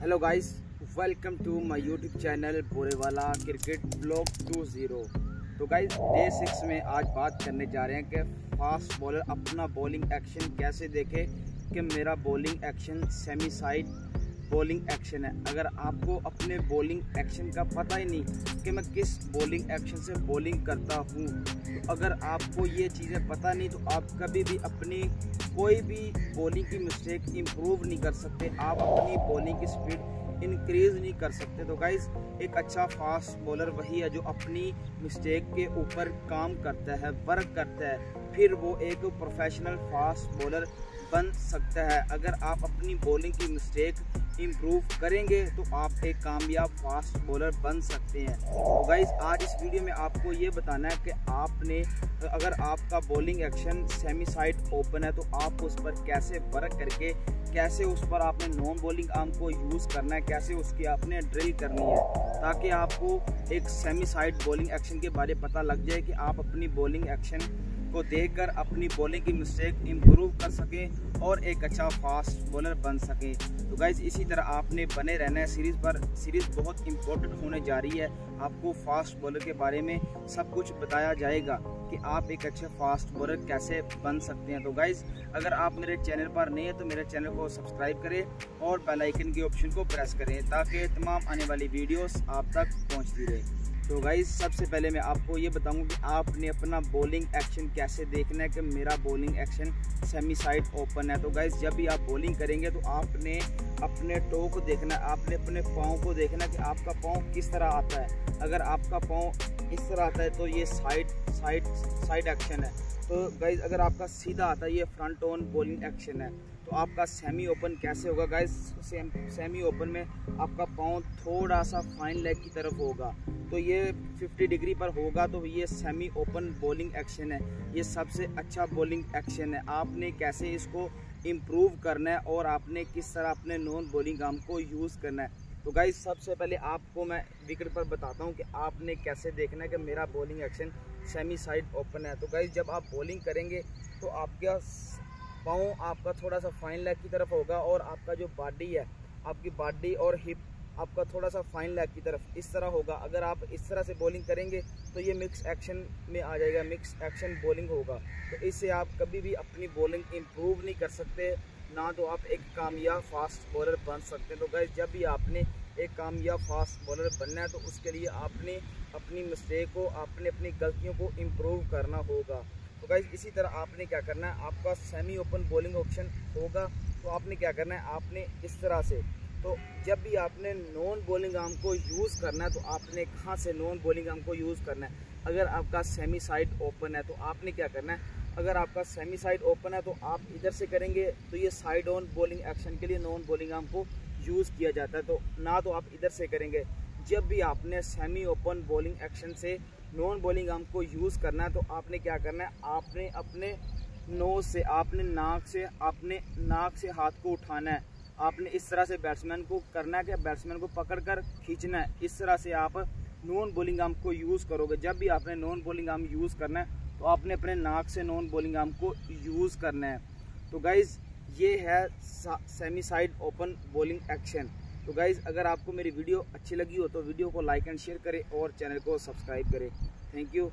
Hello guys welcome to my YouTube channel Burewala cricket blog two zero तो guys day six में आज बात करने जा रहे हैं कि फास्ट बॉलर अपना बॉलिंग एक्शन कैसे देखे कि मेरा bowling action semi side bowling action है। अगर आपको अपने बॉलिंग एक्शन का पता ही नहीं कि मैं किस बॉलिंग एक्शन से बॉलिंग करता हूँ तो अगर आपको ये चीज़ें पता नहीं तो आप कभी भी अपनी कोई भी बॉलिंग की मिस्टेक इम्प्रूव नहीं कर सकते। आप अपनी बॉलिंग की स्पीड इंक्रीज नहीं कर सकते। तो गाइज़ एक अच्छा फास्ट बॉलर वही है जो अपनी मिस्टेक के ऊपर काम करता है वर्क करता है। फिर वो एक प्रोफेशनल फास्ट बॉलर बन सकता है। अगर आप अपनी बॉलिंग की मिस्टेक इम्प्रूव करेंगे तो आप एक कामयाब फास्ट बॉलर बन सकते हैं। तो गाइज़ आज इस वीडियो में आपको ये बताना है कि आपने, अगर आपका bowling action semi side open है तो आप उस पर कैसे वर्क करके, कैसे उस पर आपने नॉन बॉलिंग आर्म को यूज़ करना है, कैसे उसकी आपने ड्रिल करनी है, ताकि आपको एक सेमी साइड बॉलिंग एक्शन के बारे पता लग जाए कि आप अपनी बॉलिंग एक्शन को देखकर अपनी बॉलिंग की मिस्टेक इम्प्रूव कर सकें और एक अच्छा फास्ट बॉलर बन सकें। तो गाइज़ इसी तरह आपने बने रहना है सीरीज़ पर। सीरीज़ बहुत इंपॉर्टेंट होने जा रही है। आपको फास्ट बॉलर के बारे में सब कुछ बताया जाएगा कि आप एक अच्छे फास्ट बॉलर कैसे बन सकते हैं। तो गाइज़ अगर आप मेरे चैनल पर नहीं हैं तो मेरे चैनल को सब्सक्राइब करें और बेल आइकन के ऑप्शन को प्रेस करें ताकि तमाम आने वाली वीडियोस आप तक पहुँचती रहे। तो गाइज़ सबसे पहले मैं आपको ये बताऊँगा कि आपने अपना बॉलिंग एक्शन कैसे देखना है कि मेरा bowling action semi side open है। तो गाइज़ जब भी आप बॉलिंग करेंगे तो आपने अपने टो को देखना है, आपने अपने पाँव को देखना है कि आपका पाँव किस तरह आता है। अगर आपका पाँव इस तरह आता है तो ये साइड साइड साइड एक्शन है। तो गाइज़ अगर आपका सीधा आता है ये फ्रंट ऑन बॉलिंग एक्शन है तो आपका सेमी ओपन कैसे होगा गाइज़ सेम, सेमी ओपन में आपका पाँव थोड़ा सा फाइन लेग की तरफ़ होगा। तो ये 50 डिग्री पर होगा तो ये सेमी ओपन बॉलिंग एक्शन है। ये सबसे अच्छा बॉलिंग एक्शन है। आपने कैसे इसको इम्प्रूव करना है और आपने किस तरह अपने नॉन बॉलिंग आर्म को यूज़ करना है? तो गाइज़ सबसे पहले आपको मैं विकेट पर बताता हूँ कि आपने कैसे देखना है कि मेरा bowling action semi side open है। तो गाइज़ जब आप बॉलिंग करेंगे तो आपका पाँव आपका थोड़ा सा फाइन लेग की तरफ़ होगा और आपका जो बॉडी है, आपकी बॉडी और हिप आपका थोड़ा सा फाइन लेग की तरफ़ इस तरह होगा। अगर आप इस तरह से बॉलिंग करेंगे तो ये मिक्स एक्शन में आ जाएगा मिक्स एक्शन बॉलिंग होगा। तो इससे आप कभी भी अपनी बॉलिंग इम्प्रूव नहीं कर सकते। ना तो आप एक कामयाब फास्ट बॉलर बन सकते हैं। तो गैस जब भी आपने एक कामयाब फास्ट बॉलर बनना है तो उसके लिए आपने अपनी मिस्टेक को, आपने अपनी गलतियों को इम्प्रूव करना होगा। तो गाइज़ इसी तरह आपने क्या करना है? आपका सेमी ओपन बॉलिंग ऑप्शन होगा। तो आपने क्या करना है? आपने इस तरह से तो जब भी आपने नॉन बॉलिंग आर्म को यूज़ करना है तो आपने कहाँ से नॉन बॉलिंग आर्म को यूज़ करना है? अगर आपका सेमी साइड ओपन है तो आपने क्या करना है? अगर आपका सेमी साइड ओपन है तो आप इधर से करेंगे तो ये साइड ऑन बॉलिंग एक्शन के लिए नॉन बॉलिंग आर्म को यूज़ किया जाता है। तो ना तो आप इधर से करेंगे। जब भी आपने सेमी ओपन बॉलिंग एक्शन से नॉन बॉलिंग आर्म को यूज़ करना है तो आपने क्या करना है? आपने अपने नोज़ से, आपने नाक से अपने नाक से हाथ को उठाना है। आपने इस तरह से बैट्समैन को करना है कि बैट्समैन को पकड़ कर खींचना है। इस तरह से आप नॉन बॉलिंग आर्म को यूज़ करोगे। जब भी आपने नॉन बॉलिंग आर्म यूज़ करना है तो आपने अपने नाक से नॉन बॉलिंग आर्म को यूज़ करना है। तो गाइज़ ये है semi side open bowling action तो गाइज़ अगर आपको मेरी वीडियो अच्छी लगी हो तो वीडियो को लाइक एंड शेयर करें और चैनल को सब्सक्राइब करें। Thank you